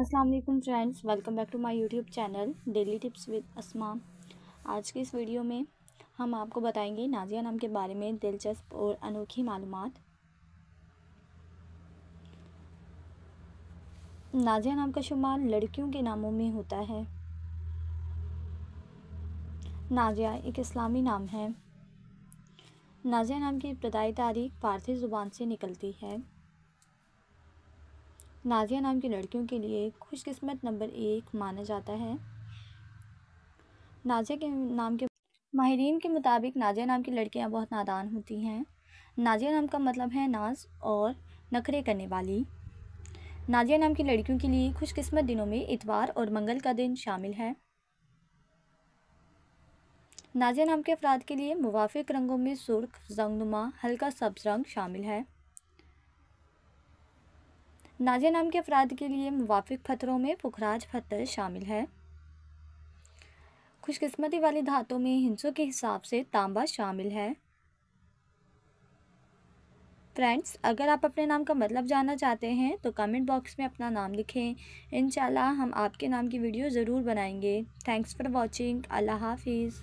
अस्सलाम वालेकुम friends welcome back to my YouTube channel daily tips with Asma आज की इस वीडियो में हम आपको बताएँगे नाजिया नाम के बारे में दिलचस्प और अनोखी मालूम नाजिया नाम का शुमार लड़कियों के नामों में होता है। नाजिया एक इस्लामी नाम है। नाजिया नाम की इब्तदाई तारीख फारसी ज़ुबान से निकलती है। नाजिया नाम की लड़कियों के लिए खुशकिस्मत नंबर एक माना जाता है। नाजिया के नाम के माहरीन के मुताबिक नाजिया नाम की लड़कियाँ बहुत नादान होती हैं। नाजिया नाम का मतलब है नाज और नखरे करने वाली। नाजिया नाम की लड़कियों के लिए खुशकिस्मत दिनों में इतवार और मंगल का दिन शामिल है। नाजिया नाम के अफराद के लिए मुवाफ़ रंगों में सुर्ख, जंगनुमा, हल्का सब्ज रंग शामिल है। नाजिया नाम के अफराद के लिए मुवाफ़ पत्थरों में पुखराज पत्थर शामिल है। खुशकिस्मती वाली धातों में हिंसों के हिसाब से तांबा शामिल है। फ्रेंड्स, अगर आप अपने नाम का मतलब जानना चाहते हैं तो कमेंट बॉक्स में अपना नाम लिखें। इन हम आपके नाम की वीडियो ज़रूर बनाएँगे। Thanks for watching. अल्लाह हाफिज़।